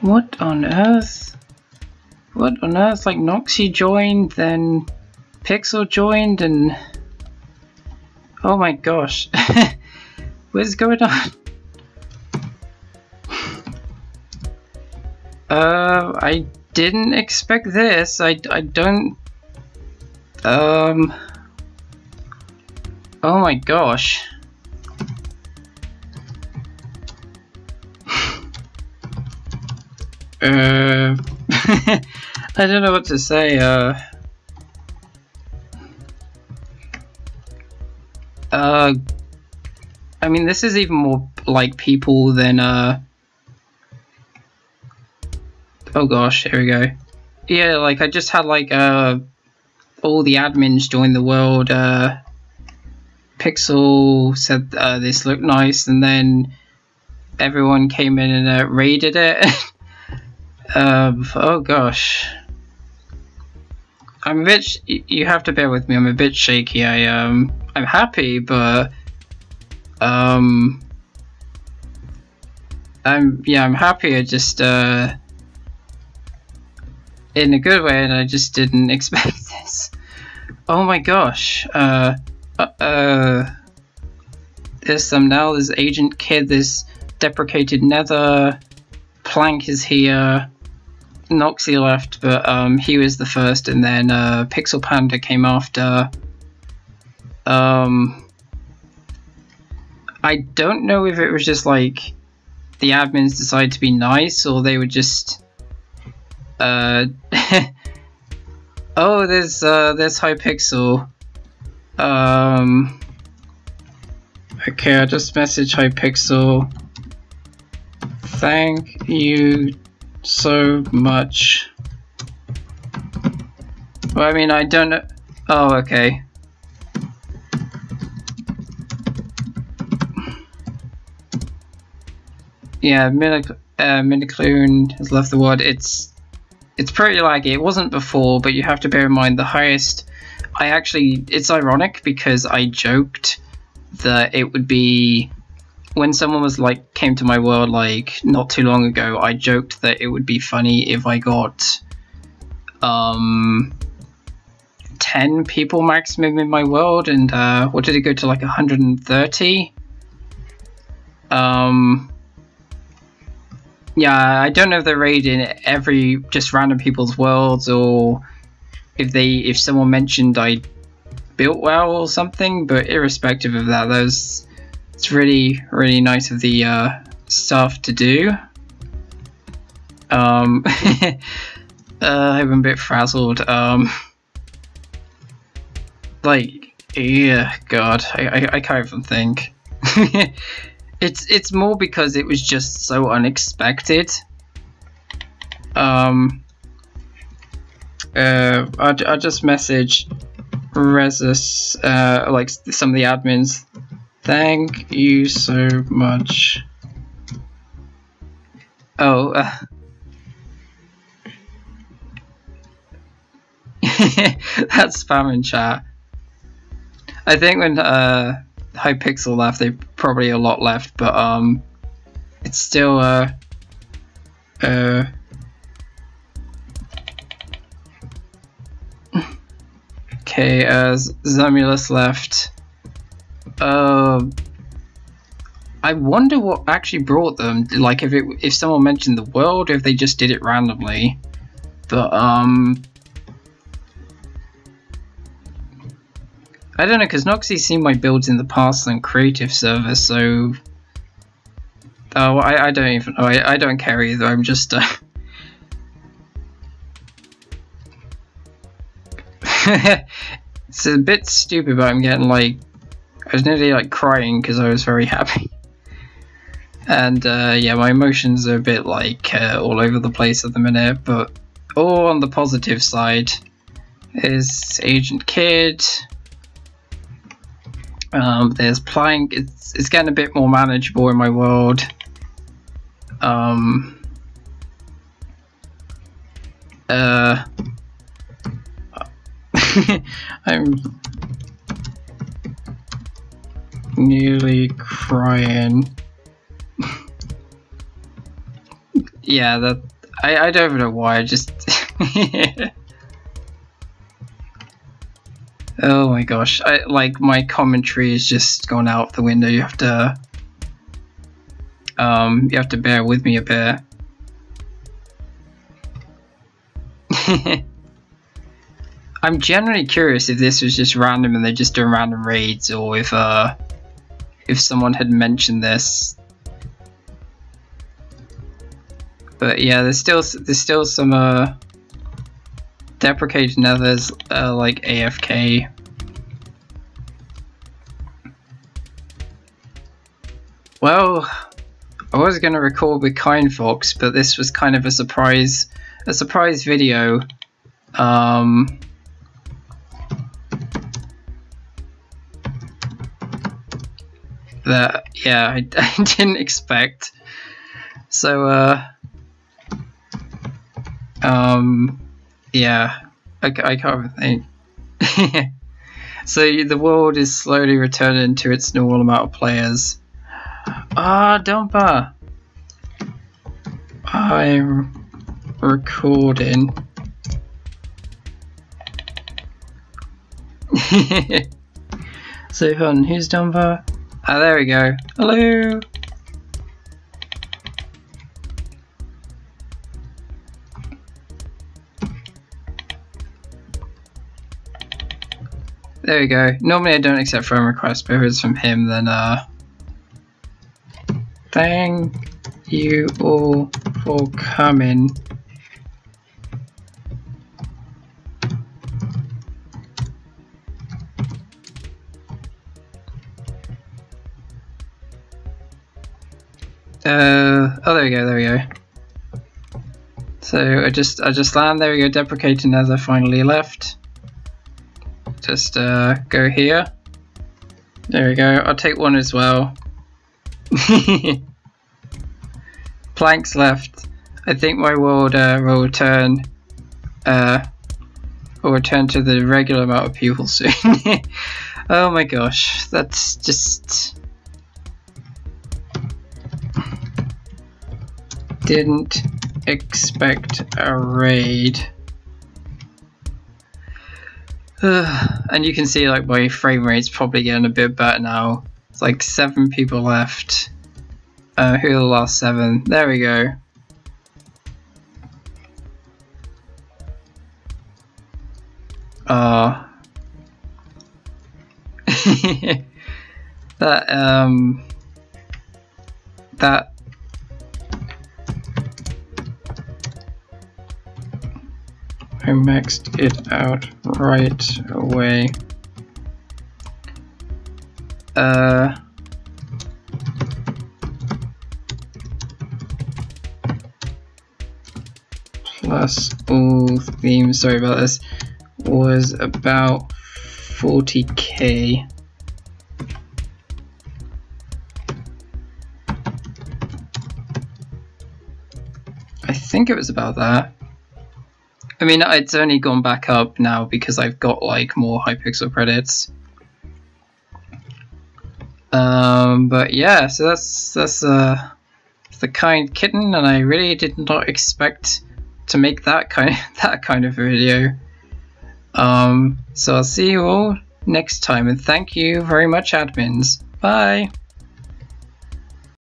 What on earth? What on earth? Like Noxie joined, then Pixel joined, and oh my gosh, what's going on? Uh, I didn't expect this. I, I don't... Um... Oh my gosh. Uh... I don't know what to say, uh... Uh... I mean, this is even more like people than, uh... Oh gosh, here we go. Yeah, like I just had like uh all the admins join the world. Uh, Pixel said uh, this looked nice, and then everyone came in and uh, raided it. um, oh gosh, I'm a bit. you have to bear with me. I'm a bit shaky. I um, I'm happy, but um, I'm yeah, I'm happy. I just uh in a good way, and I just didn't expect this. Oh my gosh. Uh, uh, there's now. There's Agent Kid. There's deprecated Nether. Plancke is here. Noxie left, but um, he was the first, and then uh, Pixel Panda came after. Um, I don't know if it was just like the admins decided to be nice, or they were just uh, oh, there's uh, there's Hypixel. Um, okay, I just message Hypixel. Thank you so much. Well, I mean, I don't know. Oh, okay. Yeah, Minic uh, has left the world. It's it's pretty laggy. It wasn't before, but you have to bear in mind the highest. I actually, it's ironic because I joked that it would be when someone was like came to my world like not too long ago. I joked that it would be funny if I got um 10 people maximum in my world and uh what did it go to like 130 um yeah, I don't know if they're raiding every just random people's worlds or if they if someone mentioned I built well or something, but irrespective of that, those it's really really nice of the uh, staff to do. Um, uh, I'm a bit frazzled. Um, like, yeah, God, I, I, I can't even think. It's it's more because it was just so unexpected. Um. Uh, I, I just message Rezzus, uh, like some of the admins. Thank you so much. Oh, uh, that's spam in chat. I think when uh Hypixel left, they probably a lot left, but um, it's still uh, uh. Okay, uh, Zamulus left. Uh, I wonder what actually brought them. Like, if it if someone mentioned the world, or if they just did it randomly. But um, I don't know, because Noxie's seen my builds in the past on creative server, so... Oh, I, I don't even know. I, I don't care either, I'm just... Uh... it's a bit stupid, but I'm getting like... I was nearly like crying because I was very happy. And uh, yeah, my emotions are a bit like uh, all over the place at the minute, but all on the positive side is Agent Kid, um, there's Plancke. It's it's getting a bit more manageable in my world. Um, uh, I'm nearly crying. yeah, that I, I don't even know why, I just... oh my gosh, I, like my commentary is just gone out the window, you have to... Um, you have to bear with me a bit. I'm generally curious if this was just random and they're just doing random raids or if uh if someone had mentioned this. But yeah, there's still there's still some uh deprecated nethers uh, like AFK. Well, I was going to record with Kind Fox, but this was kind of a surprise a surprise video. Um, that yeah I, I didn't expect. So uh, um, yeah, I, I can't think. so the world is slowly returning to its normal amount of players. Ah, Dumper! I'm recording. so, hun, who's Dumper? Ah, there we go. Hello! There we go. Normally I don't accept friend requests, but if it's from him, then uh... Thank you all for coming. Uh, oh, there we go, there we go. So I just, I just land, there we go, deprecating as I finally left. Just uh, go here. There we go, I'll take one as well. Plancke's left. I think my world uh, will return, uh, will return to the regular amount of people soon. oh my gosh, that's just... didn't expect a raid. and you can see like my frame rate's probably getting a bit better now. It's like seven people left. Uh, who are the last seven? There we go. Uh, that um that I maxed it out right away. Uh, plus all themes, sorry about this, was about 40k. I think it was about that. I mean, it's only gone back up now because I've got like more Hypixel credits. Um, but yeah, so that's that's uh, the kind kitten, and I really did not expect to make that kind of, that kind of video. Um, so I'll see you all next time, and thank you very much, admins. Bye.